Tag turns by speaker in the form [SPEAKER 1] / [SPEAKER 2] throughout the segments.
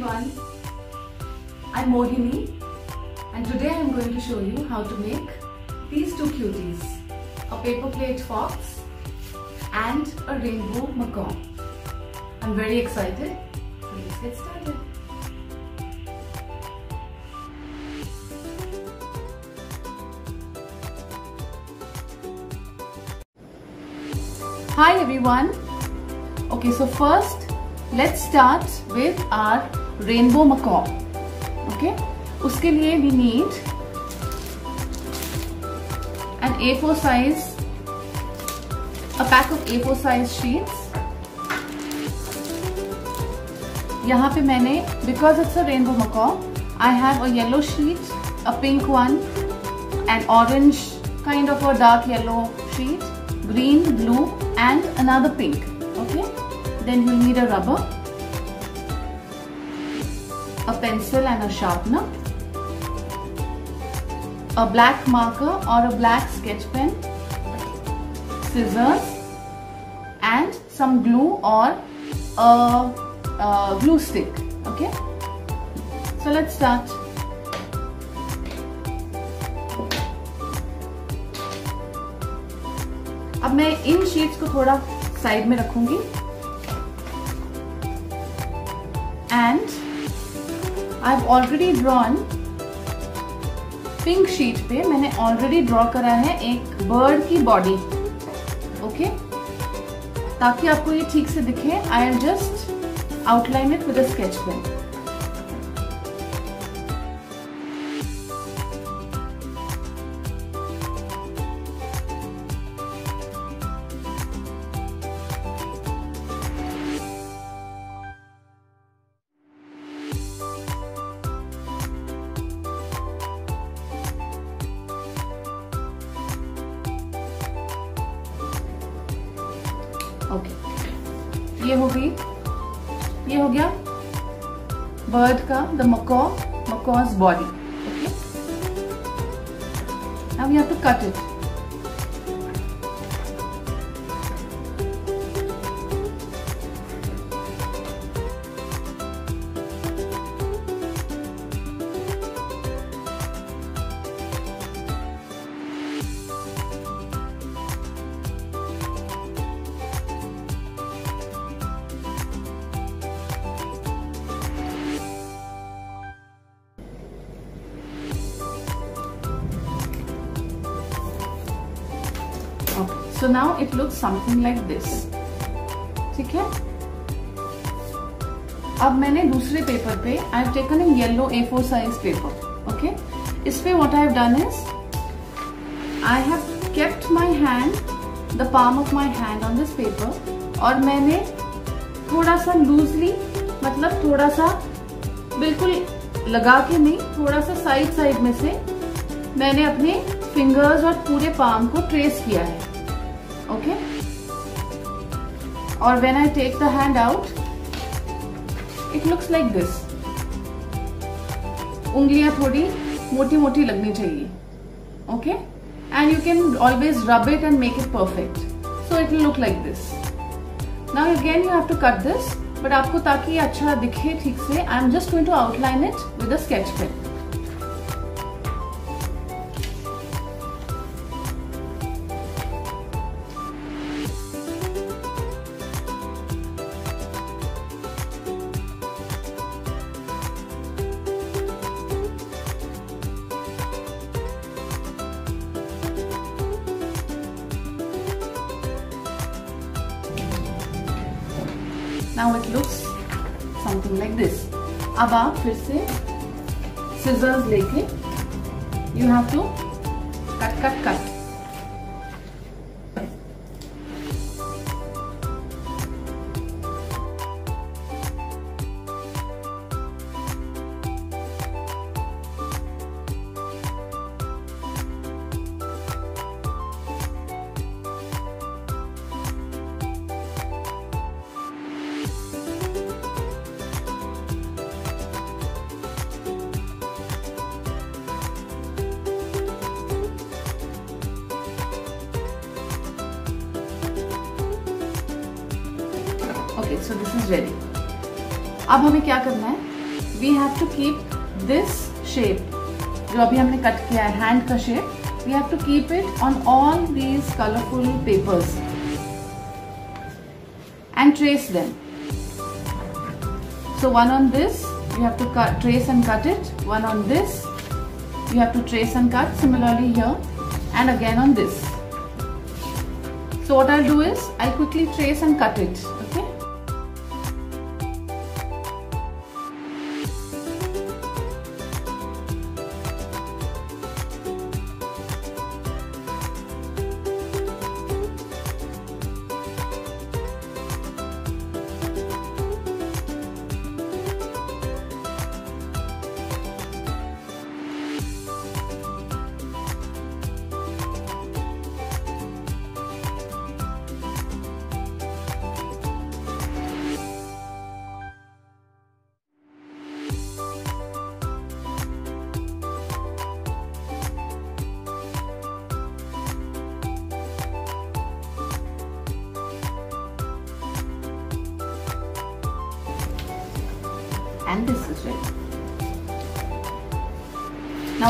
[SPEAKER 1] everyone. I'm Mohini and today I'm going to show you how to make these two cuties. A paper plate fox and a rainbow macaw. I'm very excited. Let's get started. Hi everyone. Okay, so first let's start with our rainbow macaw. Okay, उसके लिए we need an A4 size, a pack of A4 size sheets. यहाँ पे मैंने because it's a rainbow macaw, I have a yellow sheet, a pink one, an orange kind of a dark yellow sheet, green, blue, and another pink. Okay. Then you'll need a rubber, A pencil and a sharpener, a black marker or a black sketch pen, scissors and some glue or a, a glue stick. Okay. So let's start. अब मैं इन sheets को थोड़ा side में रखूँगी and have already drawn pink sheet पे, मैंने already draw करा है एक बर्ड की बॉडी ओके ताकि आपको ये ठीक से दिखे I am just outline it with sketch pen ये हो गई। ये हो गया बर्ड का the macaw macaw's body okay now you have to cut it now it looks something like this. ठीक है? अब मैंने दूसरे पेपर पे I have taken a yellow A four size paper okay इस पे what I have done is I have kept my hand the palm of my hand on this paper और मैंने थोड़ा सा लूजली मतलब थोड़ा सा बिल्कुल लगा के नहीं, थोड़ा सा साइड साइड में से मैंने अपने फिंगर्स और पूरे पाम को ट्रेस किया है। ओके और when I take the hand out it looks like this उंगलियाँ थोड़ी मोटी मोटी लगनी चाहिए। Okay and you can always rub it and make it perfect so it will look like this now again you have to cut this but आपको ताकि अच्छा दिखे ठीक से I am just going to outline it with a sketch pen फिर से scissors लेके you have to cut cut cut अब हमें क्या करना है? We have to keep this shape जो अभी हमने कट किया है हैंड का shape we have to keep it on all these colourful papers and trace them so one on this you have to trace and cut it one on this you have to trace and cut similarly here and again on this so what I do is I quickly trace and cut it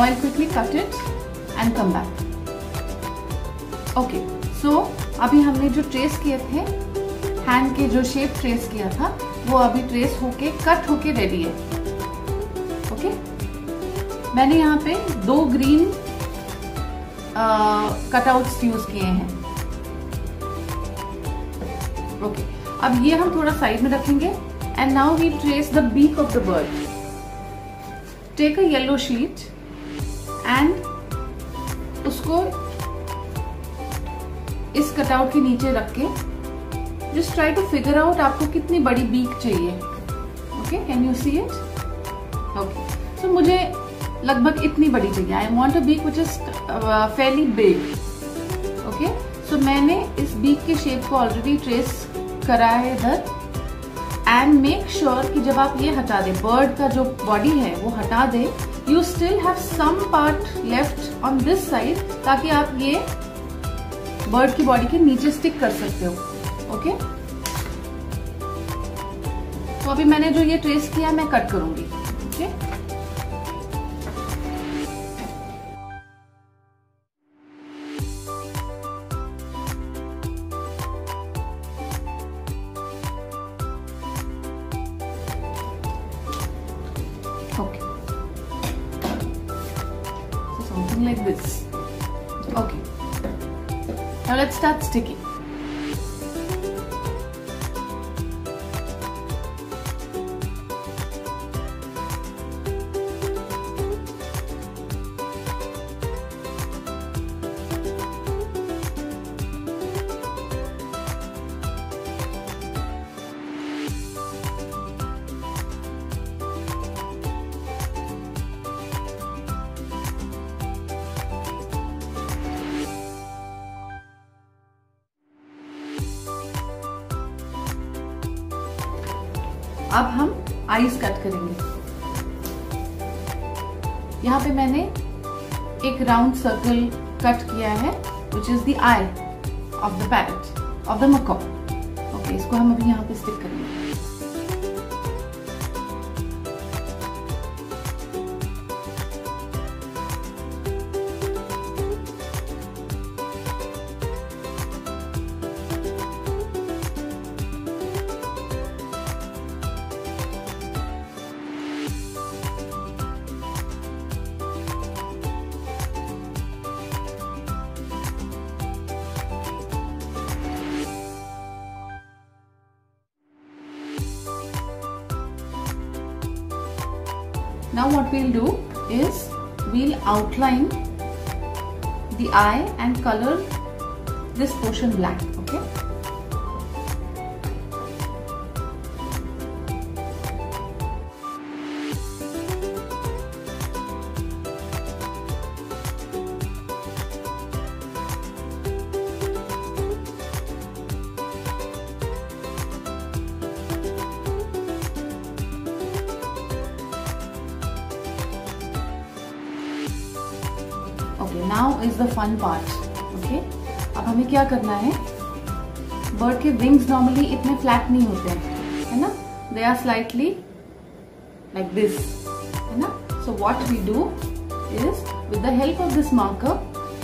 [SPEAKER 1] Now I'll quickly cut it and come back. Okay, so अभी हमने जो trace किए थे hand के जो shape trace किया था वो अभी ट्रेस होके कट होके रेडी है। ओके मैंने यहाँ पे दो ग्रीन कटआउट्स यूज़ किए हैं। ओके अब ये हम थोड़ा साइड में रखेंगे and now we trace the beak of the bird take a yellow sheet and उसको इस कटआउट के नीचे रख के just try to figure out आपको कितनी बड़ी बीक चाहिए। Okay can you see it okay so मुझे लगभग इतनी बड़ी चाहिए। I want a beak which is fairly big okay so मैंने इस बीक के शेप को ऑलरेडी ट्रेस करा है इधर। एंड मेक श्योर कि जब आप ये हटा दे बर्ड का जो बॉडी है, वो हटा दे। You still have some part left on this side ताकि आप ये बर्ड की बॉडी के नीचे स्टिक कर सकते हो ओके okay? तो अभी मैंने जो ये ट्रेस किया मैं कट करूँगी ओके okay? अब हम आईज कट करेंगे। यहाँ पे मैंने एक राउंड सर्कल कट किया है which is the eye of the parrot of the macaw okay इसको हम अभी यहाँ पे स्टिक करेंगे। Now what we'll do is we'll outline the eye and color this portion black now is the fun part okay अब हमें क्या करना है? बर्ड के विंग्स नॉर्मली इतने फ्लैट नहीं होते, हैं है ना? They are slightly like this, है ना? So what we do is, with the help of this marker,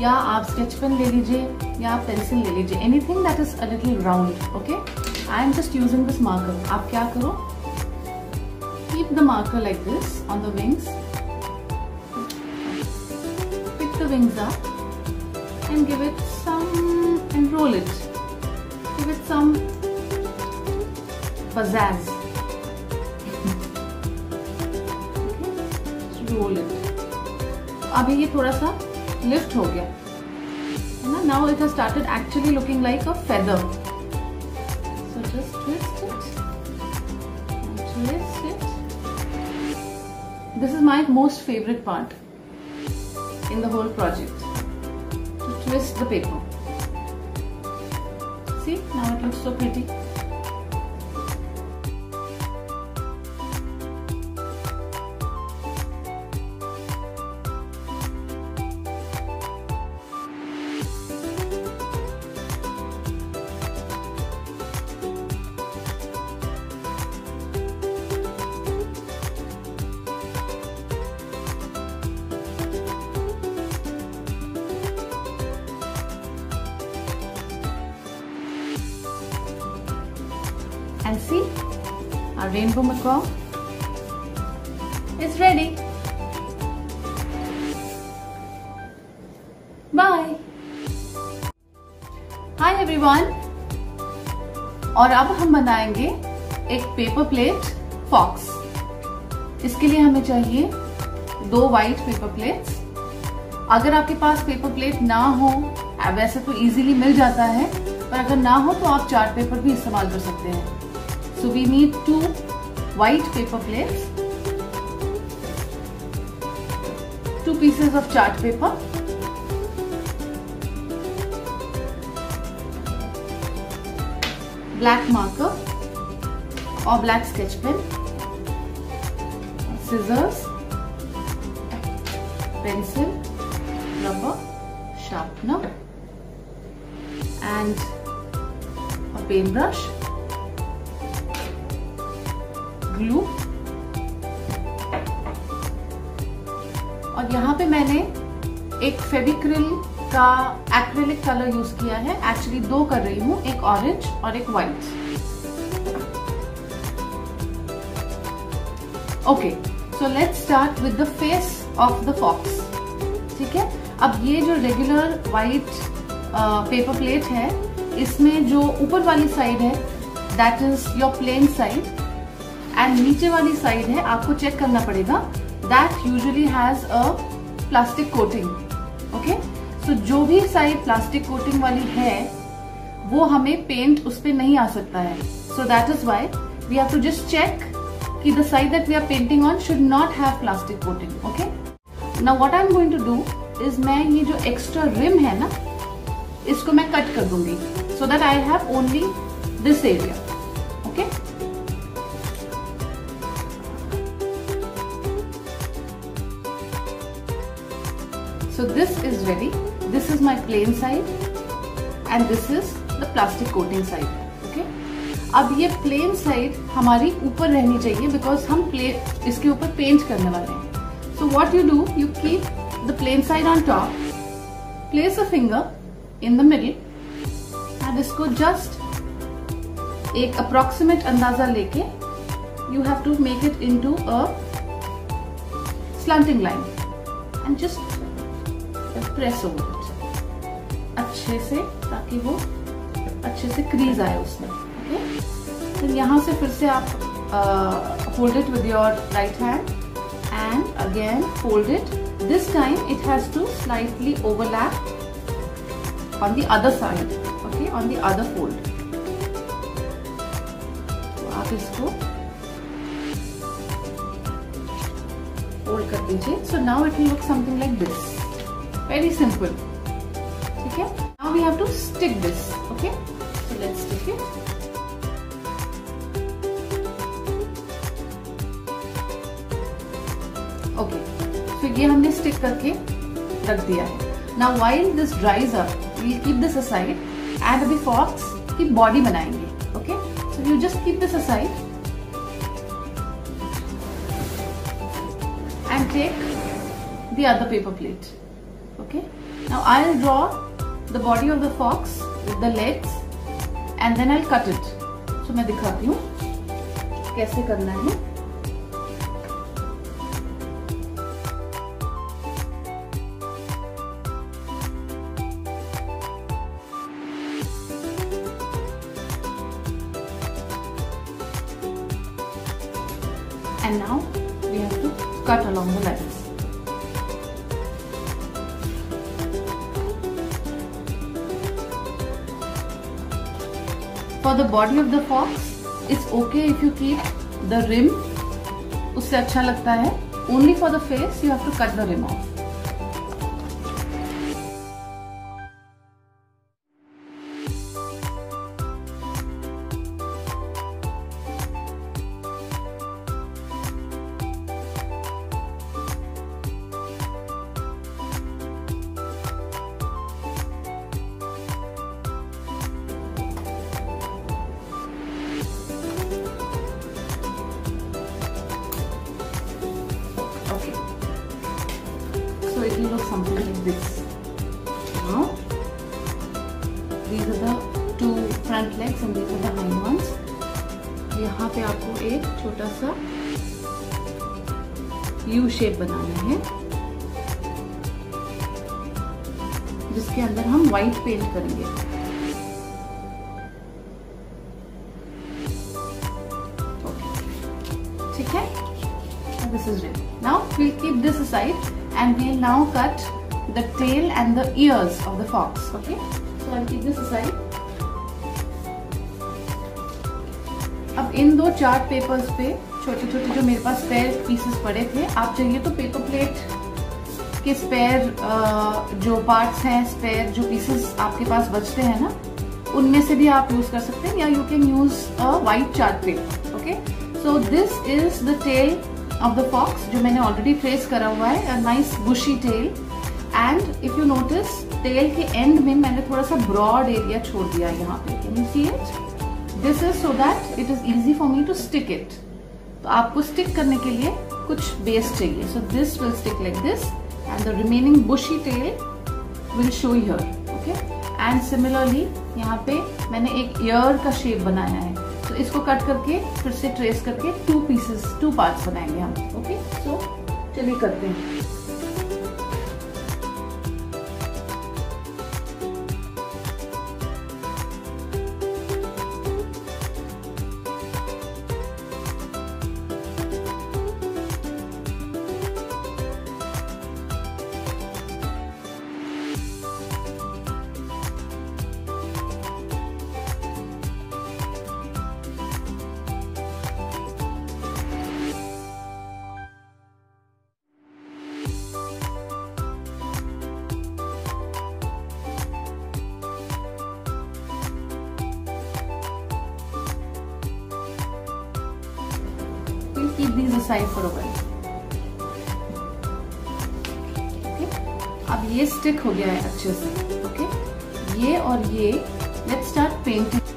[SPEAKER 1] या आप स्केच पेन ले लीजिए, या आप पेंसिल ले लीजिए anything that is a little round okay I am just using this marker आप क्या करो? Keep the marker like this on the wings pick the wings up and give it some, and roll it. Give it some pizzazz roll it अभी ये थोड़ा सा lift हो गया। है ना? Now it has started actually looking like a feather so just twist it twist it this is my most favourite part in the whole project. To twist the paper. See now it looks so pretty rainbow macaw is ready. Bye. Hi, everyone. और अब हम बनाएँगे एक paper plate fox इसके लिए हमें चाहिए दो वाइट पेपर प्लेट्स अगर आपके पास पेपर प्लेट ना हो वैसे तो इजीली मिल जाता है, पर अगर ना हो तो आप चार्ट पेपर भी इस्तेमाल कर सकते हैं So we need two white paper plates, two pieces of chart paper, black marker or black sketch pen, scissors, pencil, rubber, sharpener and a paintbrush glue और यहाँ पे मैंने एक फेविक्रिल का एक्रेलिक कलर यूज़ किया है। एक्चुअली दो कर रही हूँ, एक ऑरेंज और एक white okay so let's start with the face of the fox ठीक है? अब ये जो रेगुलर व्हाइट पेपर प्लेट है, इसमें जो ऊपर वाली साइड है that is your plain side and नीचे वाली साइड है, आपको चेक करना पड़ेगा that usually has a plastic coating okay so जो भी साइड प्लास्टिक कोटिंग वाली है, वो हमें पेंट उस पर नहीं आ सकता है। So that is why we have to just check कि the side that we are painting on should not have plastic coating okay now what I am going to do is मैं ये जो एक्स्ट्रा रिम है ना, इसको मैं cut कर दूँगी so that I have only this area So this is ready. This is my plain side and this is the plastic coating side. Okay. अब ये प्लेन साइड हमारी ऊपर रहनी चाहिए बिकॉज़ हम प्ले इसके ऊपर पेंट करने वाले हैं so what you do you keep the plain side on top place a finger in the middle and इसको जस्ट एक अप्रोक्सीमेट अंदाज़ा लेके have to make it into a slanting line and just press over it अच्छे से, ताकि वो अच्छे से क्रीज आए उसमें ओके फिर यहाँ से फिर से आप hold it with your right hand and again hold it this time it has to slightly overlap on the other side okay on the other fold तो आप इसको फोल्ड कर दीजिए। So now it will look something like this very simple okay now we have to stick this okay so let's stick it okay. फिर ये हमने stick करके रख दिया है now while this dries up we keep this aside and अभी fox की body बनाएँगे okay so you just keep this aside take the other paper plate. Now I'll draw the body of the fox with the legs and then I'll cut it. So मैं दिखाती हूँ कैसे करना है and now we have to cut along the lines. For the body of the fox it's okay if you keep the rim उससे अच्छा लगता है। Only for the face you have to cut the rim off will look something like this. Now, these are the two front legs and these are the hind ones. यहाँ पे आपको एक छोटा सा यू शेप बनाना है जिसके अंदर हम व्हाइट पेंट करेंगे ठीक है this is ready. Now we'll keep this aside and we'll now cut the tail and the ears of the fox. Okay. So, I'll keep this aside. अब इन दो चार्ट पेपर्स पे छोटे छोटे जो मेरे पास स्पेयर पीसेस पड़े थे, आप चाहिए तो पेपर प्लेट के स्पेयर जो पार्ट्स हैं स्पेयर जो पीसेस आपके पास बचते हैं ना, उनमें से भी आप यूज़ कर सकते हैं या you can use a white chart paper okay so this is the tail of the fox जो मैंने ऑलरेडी ट्रेस करा हुआ है nice bushy tail and if you notice tail के एंड में मैंने थोड़ा सा ब्रॉड एरिया छोड़ दिया यहाँ पे. Can you see it this is so that it is easy for me to stick it तो आपको स्टिक करने के लिए कुछ बेस चाहिए. So this will stick like this and the remaining bushy tail will show here okay and similarly यहाँ पे मैंने एक ईयर का शेप बनाया है. तो इसको कट करके, फिर से ट्रेस करके टू पीसेस टू पार्ट्स बनाएँगे हम ओके सो चलिए करते हैं। put these aside for a while. अब ये स्टिक हो गया है अच्छे से ओके ये और ये let start painting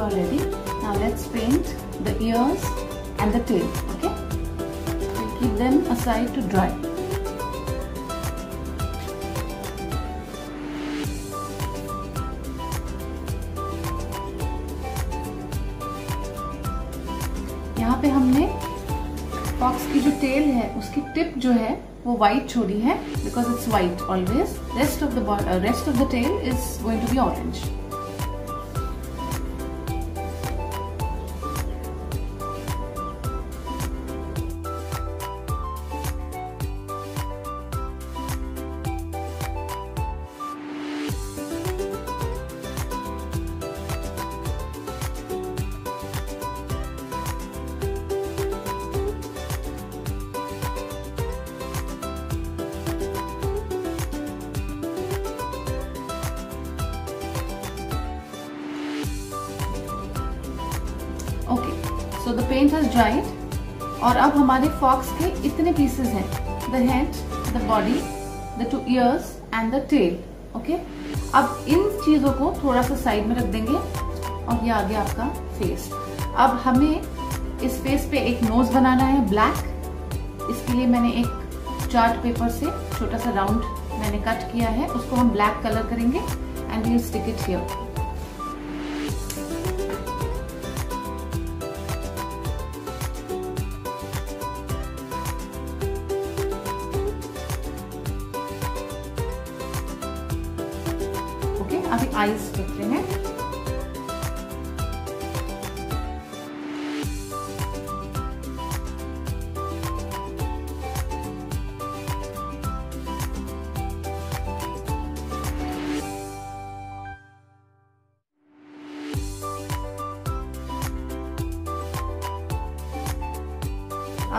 [SPEAKER 1] are ready. Now let's paint the ears and the tail. Okay, we'll keep them aside to dry. यहाँ पे हमने फॉक्स की जो टेल है उसकी टिप जो है वो व्हाइट छोड़ी है because it's white always rest of the rest of the tail is going to be orange हमारे फॉक्स के इतने पीसेस हैं। The head the body the two ears and the tail okay अब इन चीज़ों को थोड़ा सा साइड में रख देंगे और ये आ गया आपका फेस अब हमें इस फेस पे एक नोज़ बनाना है ब्लैक इसके लिए मैंने एक चार्ट पेपर से छोटा सा राउंड मैंने कट किया है। उसको हम ब्लैक कलर करेंगे एंड स्टिक इट हियर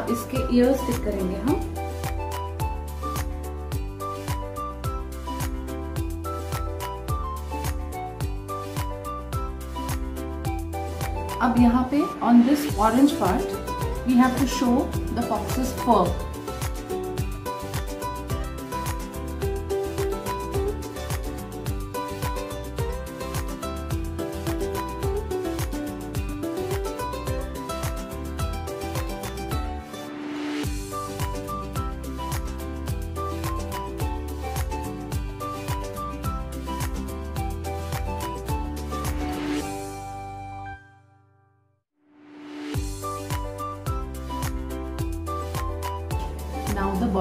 [SPEAKER 1] अब इसके ईयर स्टिक करेंगे हम। अब यहाँ पे on this orange part we have to show the fox's fur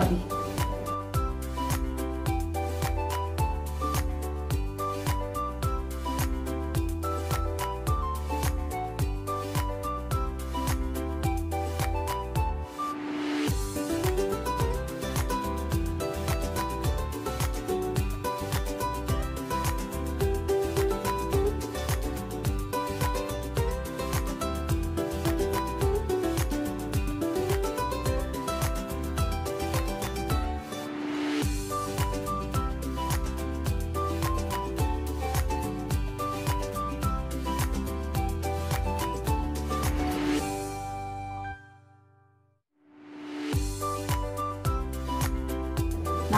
[SPEAKER 1] body.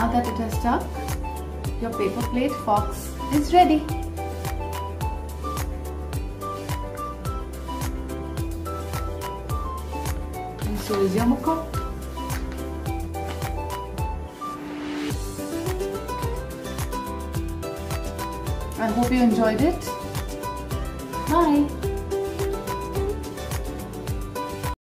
[SPEAKER 1] Now that it has stuck, your paper plate fox is ready. And so is your mukha. I hope you enjoyed it.